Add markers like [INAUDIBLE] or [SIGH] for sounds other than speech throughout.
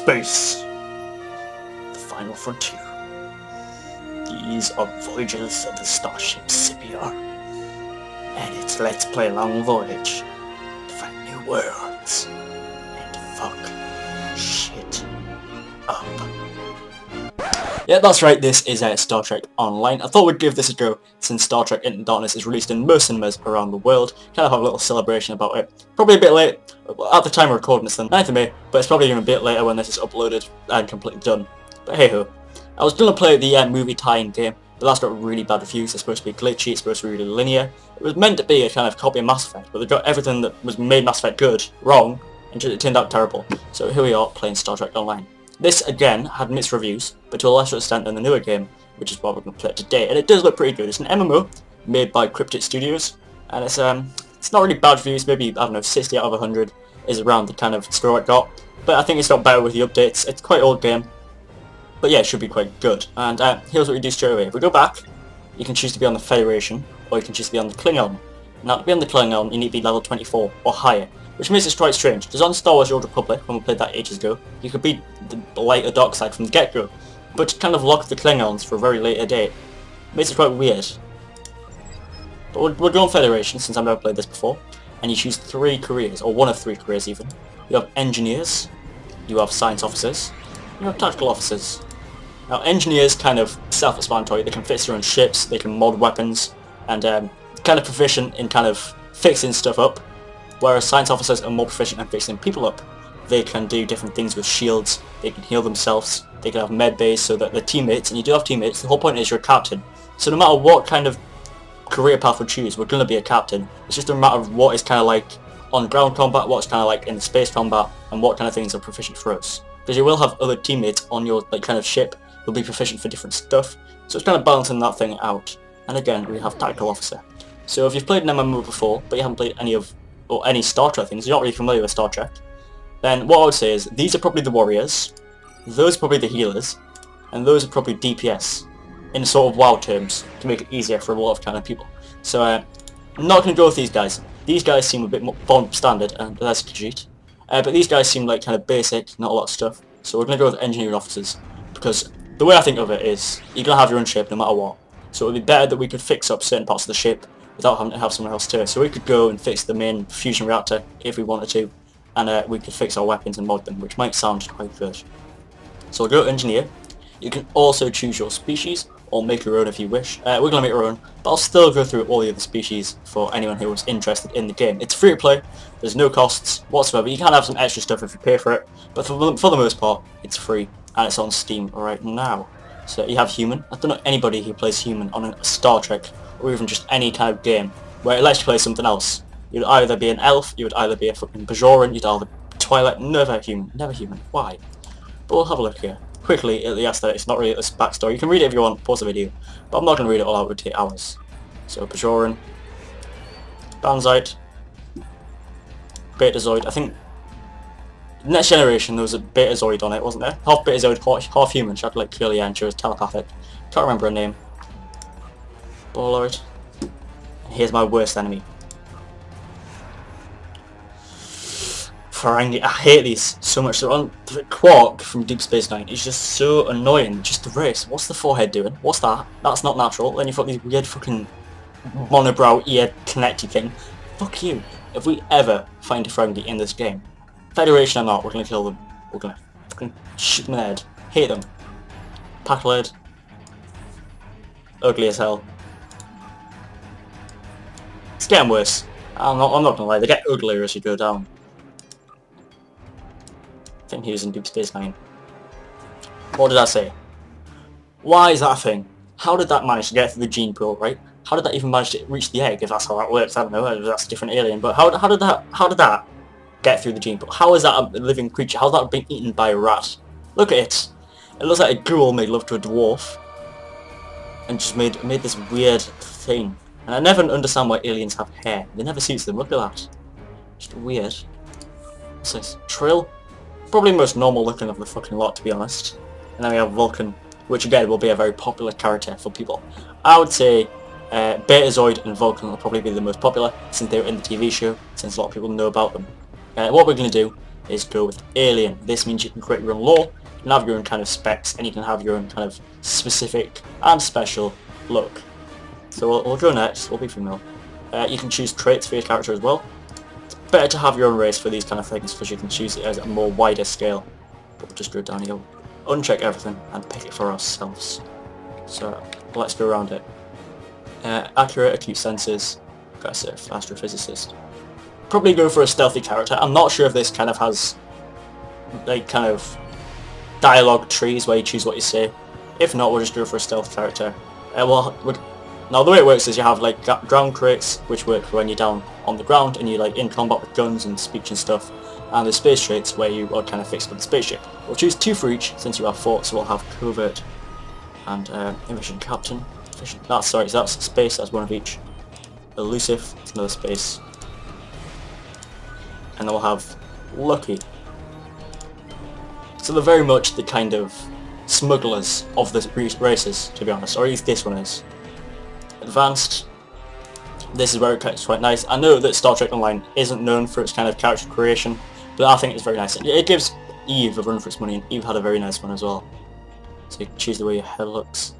space. The final frontier. These are voyages of the starship Scipio. And it's Let's Play Long Voyage to find new worlds and fuck shit up. Yeah, that's right, this is uh, Star Trek Online. I thought we'd give this a go since Star Trek Into Darkness is released in most cinemas around the world. Kind of have a little celebration about it. Probably a bit late, at the time of recording it's the 9th of May, but it's probably even a bit later when this is uploaded and completely done. But hey ho. I was going to play the uh, movie tie-in game, but that's got really bad reviews. It's supposed to be glitchy, it's supposed to be really linear. It was meant to be a kind of copy of Mass Effect, but they got everything that was made Mass Effect good wrong, and it turned out terrible. So here we are playing Star Trek Online. This, again, had mixed reviews, but to a lesser extent than the newer game, which is what we're going to play today. And it does look pretty good. It's an MMO made by Cryptic Studios, and it's um, it's not really bad reviews, maybe, I don't know, 60 out of 100 is around the kind of score it got. But I think it's got better with the updates. It's quite old game. But yeah, it should be quite good. And uh, here's what we do straight away. If we go back, you can choose to be on the Federation, or you can choose to be on the Klingon. Now to be on the Klingon, you need to be level 24 or higher, which makes it quite strange, because on Star Wars The Old Republic, when we played that ages ago, you could be the lighter dark side from the get-go, but kind of lock the Klingons for a very later date, makes it quite weird. But we're, we're going Federation, since I've never played this before, and you choose three careers, or one of three careers even. You have engineers, you have science officers, you have tactical officers. Now engineers kind of self-explanatory, they can fix their own ships, they can mod weapons, and um, kind of proficient in kind of fixing stuff up, whereas science officers are more proficient at fixing people up. They can do different things with shields, they can heal themselves, they can have med bays so that their teammates, and you do have teammates, the whole point is you're a captain. So no matter what kind of career path we choose, we're going to be a captain. It's just a matter of what is kind of like on ground combat, what's kind of like in space combat, and what kind of things are proficient for us. Because you will have other teammates on your like kind of ship who'll be proficient for different stuff, so it's kind of balancing that thing out. And again, we have tactical officer. So if you've played an MMO before, but you haven't played any of or any Star Trek things, you're not really familiar with Star Trek, then what I would say is these are probably the warriors, those are probably the healers, and those are probably DPS in sort of WoW terms to make it easier for a lot of kind of people. So uh, I'm not going to go with these guys. These guys seem a bit more standard, and that's Khajiit. Uh, but these guys seem like kind of basic, not a lot of stuff. So we're going to go with engineering officers because the way I think of it is you're going to have your own ship no matter what. So it would be better that we could fix up certain parts of the ship without having to have someone else do it. So we could go and fix the main fusion reactor if we wanted to, and uh, we could fix our weapons and mod them, which might sound quite good. So go engineer. You can also choose your species, or make your own if you wish. Uh, we're going to make our own, but I'll still go through all the other species for anyone who was interested in the game. It's free to play, there's no costs whatsoever. You can have some extra stuff if you pay for it, but for, for the most part, it's free, and it's on Steam right now. So you have human. I don't know anybody who plays human on a Star Trek, or even just any kind of game, where it lets you play something else. You'd either be an elf, you would either be a fucking Bajoran, you'd either be Twilight, never human, never human. Why? But we'll have a look here quickly at the aesthetic. It's not really a backstory. You can read it if you want, pause the video. But I'm not going to read it all out, it would take hours. So Bajoran, Benzite, Betazoid. I think Next Generation there was a Betazoid on it, wasn't there? Half Betazoid, half human. She had like curly hair and she was telepathic. Can't remember her name. Bolian. Here's my worst enemy. Ferengi. I hate these so much. They're on Quark from Deep Space Nine is just so annoying. Just the race. What's the forehead doing? What's that? That's not natural. Then you've got these weird fucking monobrow ear connecty thing. Fuck you. If we ever find a Ferengi in this game, Federation or not, we're gonna kill them. We're gonna fucking shoot them in the head. Hate them. Pakled. Ugly as hell. Getting worse. I'm not, I'm not gonna lie, they get uglier as you go down I think he was in Deep Space Nine. What did I say? Why is that thing? How did that manage to get through the gene pool, right? How did that even manage to reach the egg, if that's how that works? I don't know, that's a different alien. But how, how did that how did that get through the gene pool? How is that a living creature? How's that being eaten by a rat? Look at it. It looks like a ghoul made love to a dwarf. And just made made this weird thing. And I never understand why aliens have hair. They never suits them. Look at that. Just weird. What's this? Trill? Probably most normal looking of the fucking lot, to be honest. And then we have Vulcan, which again will be a very popular character for people. I would say uh, Betazoid and Vulcan will probably be the most popular since they're in the TV show, since a lot of people know about them. Uh, what we're going to do is go with Alien. This means you can create your own lore, you can have your own kind of specs, and you can have your own kind of specific and special look. So we'll, we'll go next, we'll be female. Uh, you can choose traits for your character as well. It's better to have your own race for these kind of things because you can choose it as a more wider scale. But we'll just go down here, uncheck everything and pick it for ourselves. So let's go around it. Uh, accurate acute senses, aggressive, astrophysicist. Probably go for a stealthy character. I'm not sure if this kind of has like kind of dialogue trees where you choose what you say. If not, we'll just go for a stealth character. Uh, well, now the way it works is you have like ground crates, which work when you're down on the ground and you're like in combat with guns and speech and stuff, and the space traits where you are kind of fixed with the spaceship. We'll choose two for each since you have four, so we'll have covert and uh, captain. That's sorry, so that's space. That's one of each. Elusive, it's another space, and then we'll have lucky. So they're very much the kind of smugglers of the races, to be honest, or at least this one is advanced. This is where it gets quite nice. I know that Star Trek Online isn't known for its kind of character creation, but I think it's very nice. It gives Eve a run for its money, and Eve had a very nice one as well. So you can choose the way your hair looks.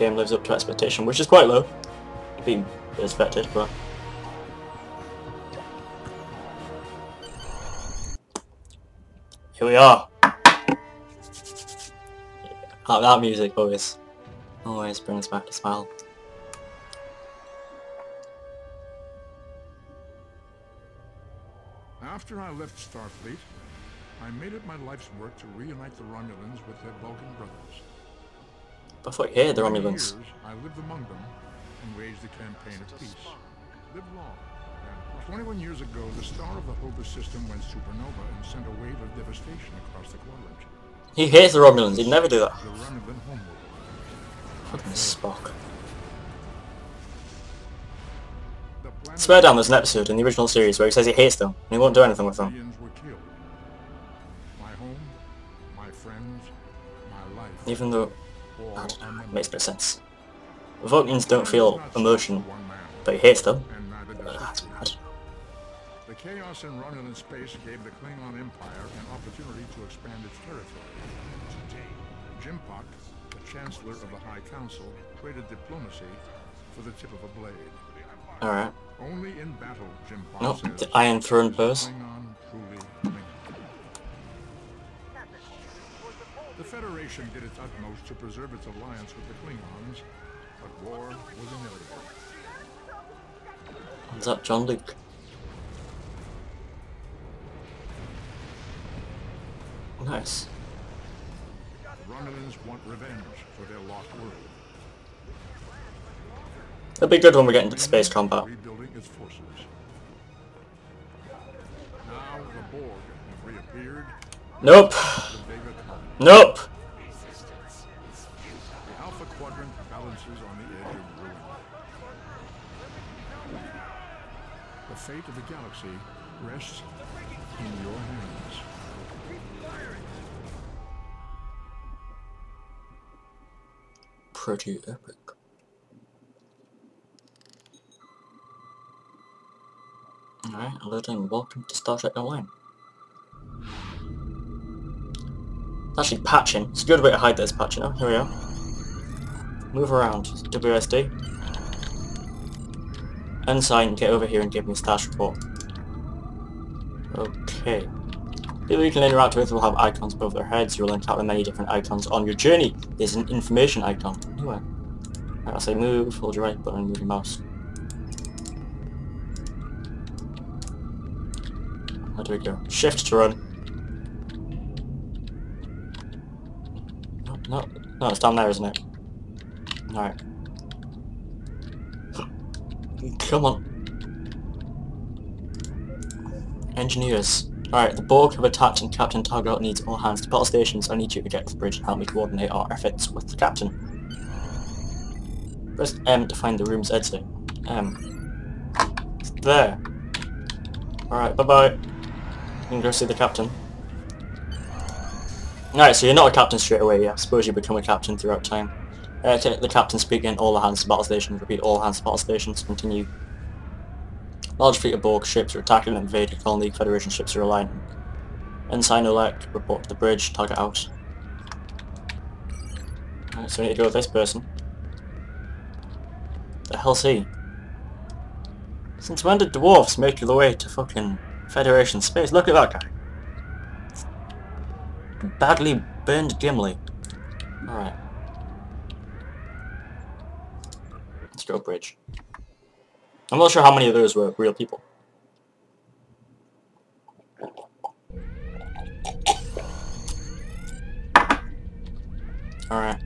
Game lives up to expectation, which is quite low. Being expected, but... Here we are! Oh, that music always, always brings back a smile. After I left Starfleet, I made it my life's work to reunite the Romulans with their Vulcan brothers. But I thought hated the Romulans. I lived among them and waged a campaign of peace. Live long. 21 years ago, the star of the Hobus system went supernova and sent a wave of devastation across the quadrant. He hates the Romulans. He'd never do that. The Romulan homeworld. Fucking Spock. The Swear down, there's an episode in the original series where he says he hates them and he won't do anything with them. millions were killed. My home, my friends. Even though all I don't know, are it makes no sense. Vulcans don't feel emotion, for one man, but he hates them. and neither does I history. don't know. The chaos in Romulan space gave the Klingon Empire an opportunity to expand its territory. Today, J'mpok, the Chancellor of the High Council, traded diplomacy for the tip of a blade. Alright. Only in battle, J'mpok Nope, says, the Iron Throne pose. The Federation did its utmost to preserve its alliance with the Klingons, but war was inevitable. Is that Jean-Luc? Nice. Romulans want revenge for their lost world. It'll be good when we get into space combat. Rebuilding its forces. Now the Borg have reappeared. Nope. The Vega colony. Nope. The Alpha Quadrant balances on the edge of ruin. The fate of the galaxy rests in your hands. Pretty epic. Alright, alerting welcome to Star Trek Online. Actually patching. It's a good way to hide this patching. Oh, here we are. Move around. WSD. Ensign, get over here and give me a status report. Okay. People you can interact with will have icons above their heads. You will encounter many different icons on your journey. There's an information icon. Right, I'll say move, hold your right button move your mouse. How do we go? Shift to run. No, no, it's down there, isn't it? Alright. Come on. Engineers. Alright, the Borg have attacked and Captain Targot needs all hands to battle stations. I need you to get to the bridge and help me coordinate our efforts with the Captain. Press M to find the room's exit. M. It's there. Alright, bye-bye. You can go see the Captain. Alright, so you're not a captain straight away, yeah. I suppose you become a captain throughout time. Uh, the captain speaking, all the hands to battle stations, repeat all hands to battle stations, continue. Large fleet of Borg ships are attacking and invading colony, Federation ships are aligned. Ensign Olek, report to the bridge, target out. Alright, so we need to go with this person. The hell's he? Since when did dwarfs make their way to fucking Federation space? Look at that guy. Badly burned Gimli. Alright. Let's go bridge. I'm not sure how many of those were real people. Alright.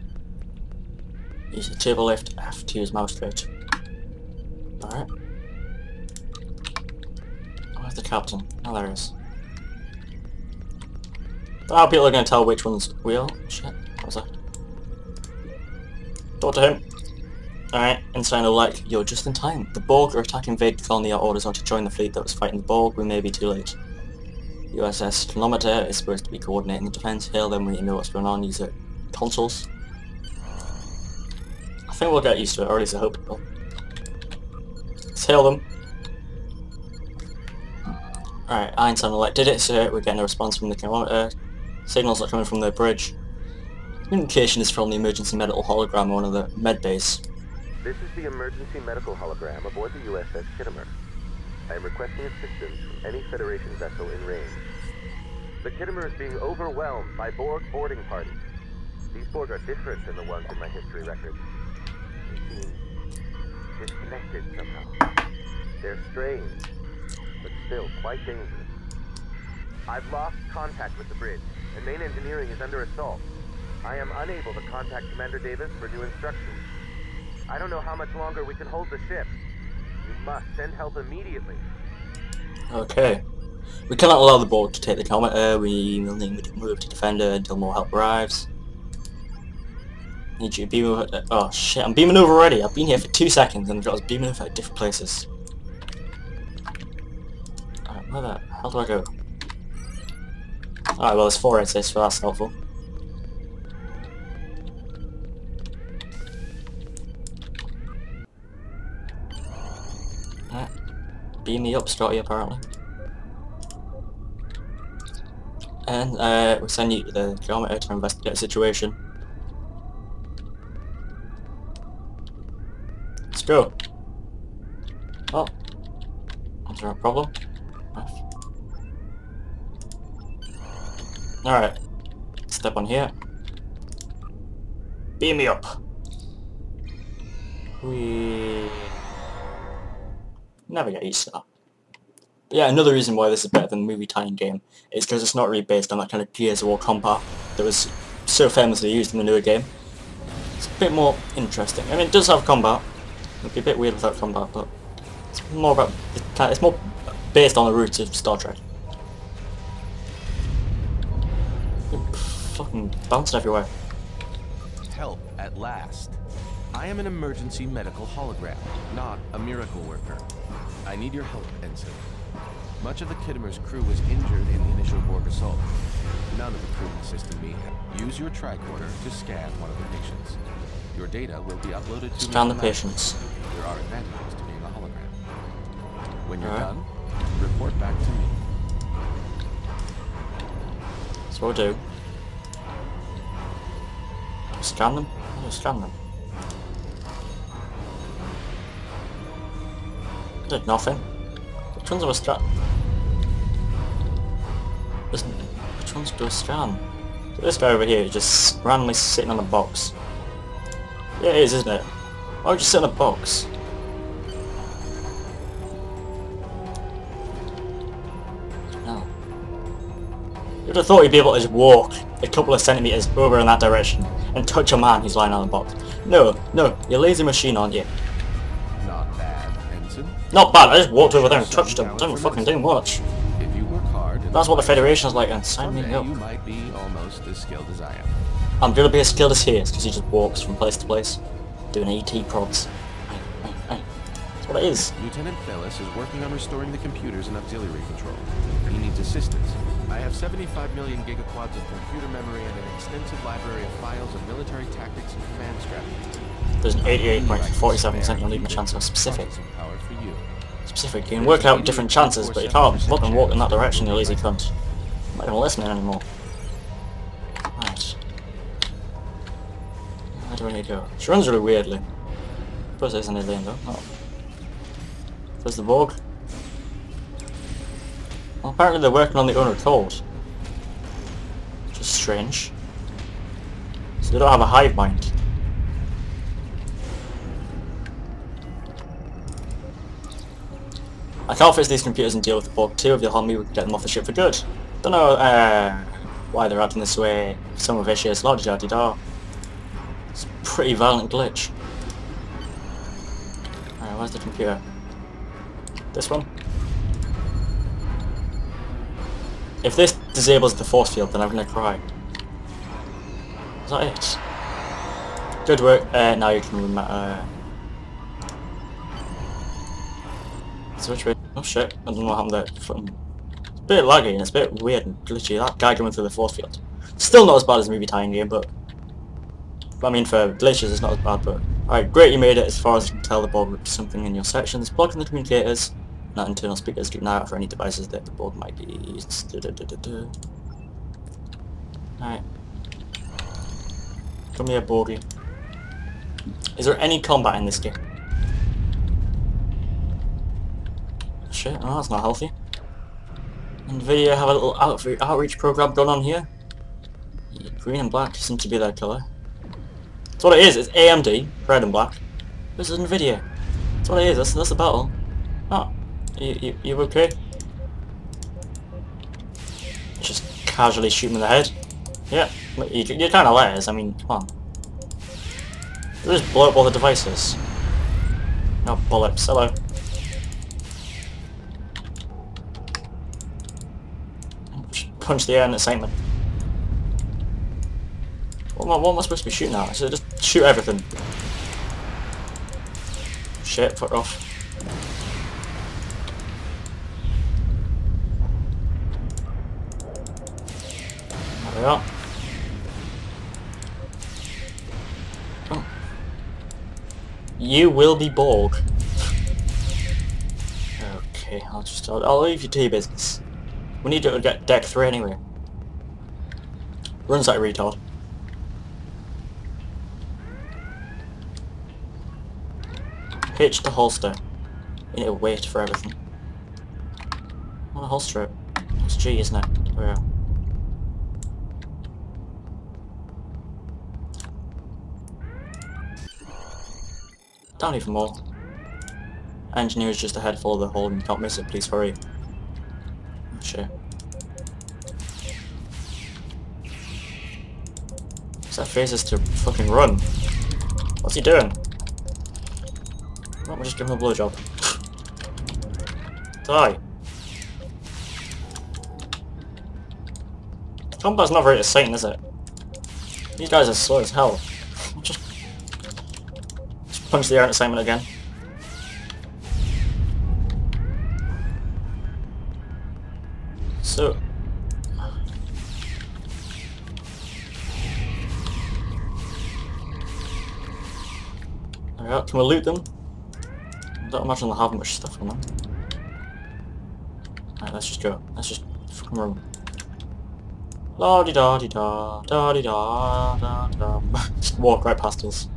Use the table lift F to use mouse click. Alright. Where's the captain? Oh, there he is. How people are going to tell which one's real? Shit, what was that? Talk to him. Alright, Ensign Olek, you're just in time. The Borg are attacking Vega Colony. Our orders are to join the fleet that was fighting the Borg. We may be too late. USS Khitomer is supposed to be coordinating the defense. Hail them when you know what's going on. Use it consoles. I think we'll get used to it, or at least I hope we will. Let's hail them. Alright, Einstein Elect did it, so we're getting a response from the Khitomer. Signals are coming from the bridge. Communication is from the emergency medical hologram on one of the med bays. This is the emergency medical hologram aboard the USS Khitomer. I am requesting assistance from any Federation vessel in range. The Khitomer is being overwhelmed by Borg boarding parties. These Borg are different than the ones in my history records. They seem disconnected somehow. They're strange, but still quite dangerous. I've lost contact with the bridge, and main engineering is under assault. I am unable to contact Commander Davis for new instructions. I don't know how much longer we can hold the ship. You must send help immediately. Okay. We cannot allow the Borg to take the Khitomer. Uh, we will need to move to defender until more help arrives. Need you to beam over... Uh, oh shit, I'm beaming over already. I've been here for two seconds and I was beaming over at different places. Alright, where the hell do I go? Alright, well there's four exits, so that's helpful. Alright. Beam me up, Scotty, apparently. And uh, we send you to the Khitomer to investigate the situation. Let's go. Oh. Is there a problem? Alright. Step on here. Beam me up. We that. But yeah, another reason why this is better than the movie tie-in game is because it's not really based on that kind of Gears of War combat that was so famously used in the newer game. It's a bit more interesting. I mean, it does have combat. It'd be a bit weird without combat, but it's more about it's more based on the roots of Star Trek. Fucking bouncing everywhere. Help at last. I am an emergency medical hologram, not a miracle worker. I need your help, Ensign. Much of the Khitomer's crew was injured in the initial Borg assault. None of the crew assisted me. Use your tricorder to scan one of the patients. Your data will be uploaded to Scan the patients. There are advantages to being a hologram. When you're Alright. done, report back to me. That's what we do. Scan them? I scan them? Did nothing. Which ones do I? Isn't Which ones do I scan? So this guy over here is just randomly sitting on a box. Yeah, it is, isn't it? Why would you sit on a box? No. You'd have thought you'd be able to just walk a couple of centimeters over in that direction and touch a man who's lying on the box. No, no, you're lazy machine, aren't you? Not bad, Ensign. Not bad, I just walked over there and touched him. Don't fucking do much. If you work hard, That's what the Federation's like, and sign me up. you might be almost as skilled as I am. I'm gonna be as skilled as he is, because he just walks from place to place, doing AT prods. That's what it is. Lieutenant Fellis is working on restoring the computers and auxiliary control. He needs assistance. I have 75 million gigaquads of computer memory and an extensive library of files of military tactics and command strategies. There's an I believe I can 88.47% you'll need a needed chance of specific. power for you. Specific, you can work out different chances, but you can't fucking walk in that direction, you lazy cunt. I'm not even listening anymore. Right. Where do I need to go? She runs really weirdly. Suppose there's an alien though. Oh. There's the Borg. Well, apparently they're working on the Owner Cold. Which is strange. So they don't have a hive mind. I can't fix these computers and deal with the Borg too. If you'll help me, we can get them off the ship for good. Don't know uh, why they're acting this way. Some are vicious, la da da da. It's a pretty violent glitch. Alright, where's the computer? This one? If this disables the force field, then I'm gonna cry. Is that it? Good work. Uh, now you can rem- uh, Switch way. Oh shit, I don't know what happened there. It's a bit laggy and it's a bit weird and glitchy. That guy going through the force field. Still not as bad as the movie tie-in game, but... I mean, for glitches it's not as bad, but... Alright, great you made it as far as you can tell the with something in your sections. Blocking the communicators, not internal speakers. Eye out for any devices that the Borg might be used. Alright. Come here, Borgie. Is there any combat in this game? Shit, oh, that's not healthy. NVIDIA have a little outre outreach program going on here. Green and black seem to be their colour. That's what it is, it's AMD, red and black. This is NVIDIA. That's what it is, that's, that's the battle. Oh, you, you, you okay? Just casually shoot him in the head. Yeah, you, you kind of us. I mean, come on. Just blow up all the devices. No bullets. Hello. Punch the air in excitement. What I, what am I supposed to be shooting at? So just shoot everything. Shit, fuck off. Are. Oh. You will be Borg. okay, I'll just I'll, I'll leave you to your business. We need to get deck three anyway. Runs like retard. Hitch the holster. You to wait for everything. What a holster it. It's G, isn't it? Oh, yeah. Down even more. Engineer is just ahead, follow the hole and you can't miss it, please hurry. Oh shit. That phases to fucking run. What's he doing? Why don't we just give him a blowjob? [LAUGHS] Die. Combat's not very exciting, is it? These guys are slow as hell. Punch the air excitement again. So... Alright, can we loot them? I don't imagine they'll have much stuff on them. Alright, let's just go. Let's just fucking run. La di da di da da di da da da. [LAUGHS] just walk right past us.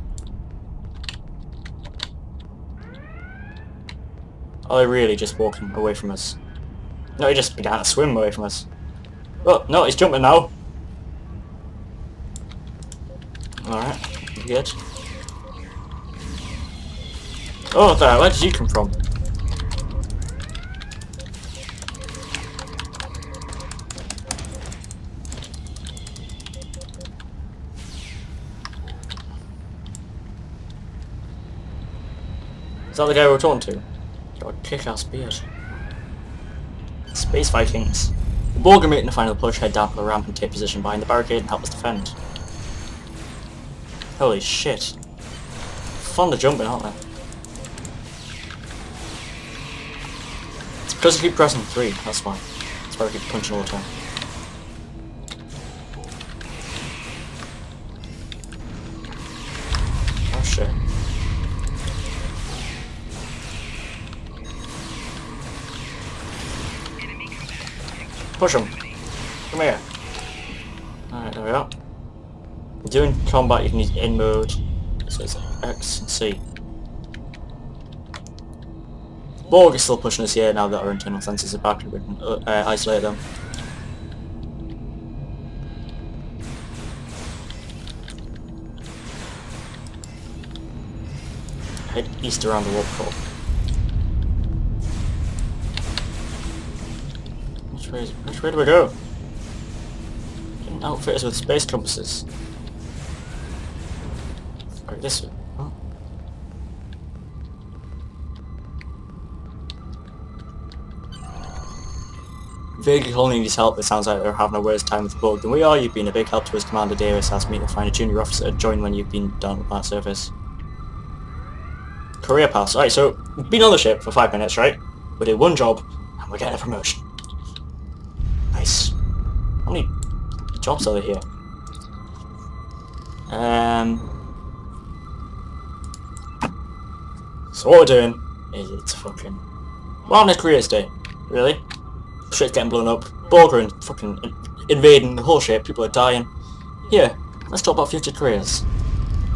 Oh, they really just walking away from us? No, he just began to swim away from us. Oh, no, he's jumping now. Alright, good. Oh, there, where did you come from? Is that the guy we're talking to? A kick-ass beard. Space Vikings. The Borg are making the final push, head down for the ramp and take position behind the barricade and help us defend. Holy shit. Fun to jumping, aren't they? It's because I keep pressing 3, that's why. That's why I keep punching all the time. Push him. Come here. Alright, there we are. During combat you can use in mode. So it's X and C. Borg is still pushing us here now that our internal sensors are back and we can uh, uh, isolate them. Head east around the warp core. Is, which way do we go? Didn't outfit us with space compasses. Right, this one. way. Oh. Vehicle needs help, it sounds like they're having a worse time with the bug than we are. You've been a big help to us, Commander Davis asked me to find a junior officer to join when you've been done with that service. Career pass. Alright, so we've been on the ship for five minutes, right? We did one job, and we're getting a promotion. Jobs over here? Um... So what we're doing is it's fucking... A careers day. Really? Shit's getting blown up. Borg are in fucking invading the whole ship. People are dying. Here, let's talk about future careers.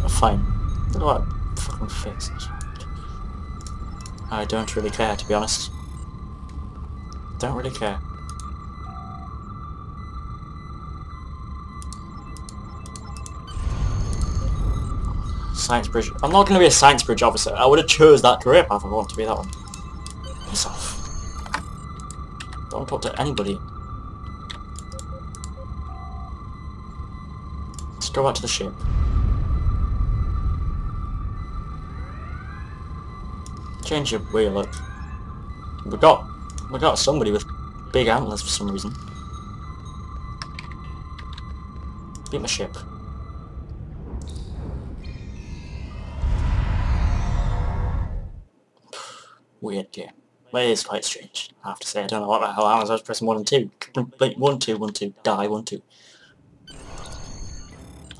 Oh, fine. Look at fucking face. I don't really care, to be honest. Don't really care. Science Bridge. I'm not going to be a Science Bridge officer. I would have chose that career path if I want to be that one. Piss off. Don't talk to anybody. Let's go back to the ship. Change your wheel up. We got we got somebody with big antlers for some reason. Beat my ship. Weird game. But it is quite strange, I have to say. I don't know what the hell I was, I was pressing 1 and 2. Like, 1, 2, 1, 2, die, 1, 2.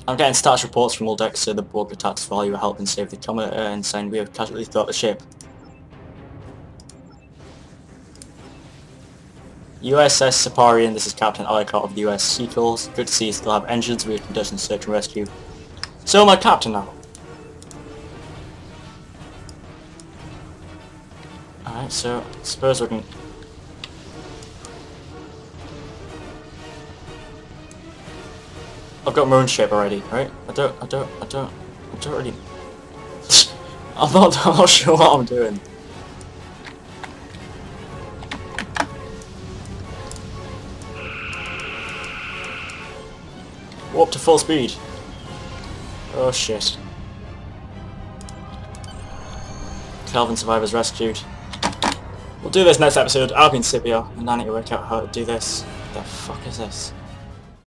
I'm getting status reports from all decks so the Borg attacks while you were helping save the Commodore uh, and saying we have casualties throughout the ship. USS Ciparian, this is Captain Alicott of the US Seagulls. Good to see you still have engines, we do some search and rescue. So a captain now. So we can... I've got my own ship already, right? I don't, I don't, I don't, I don't really... [LAUGHS] I'm not, I'm not sure what I'm doing. Warp to full speed. Oh shit. Kelvin survivors rescued. Do this next episode. I've been Scipio, and I need to work out how to do this. What The fuck is this?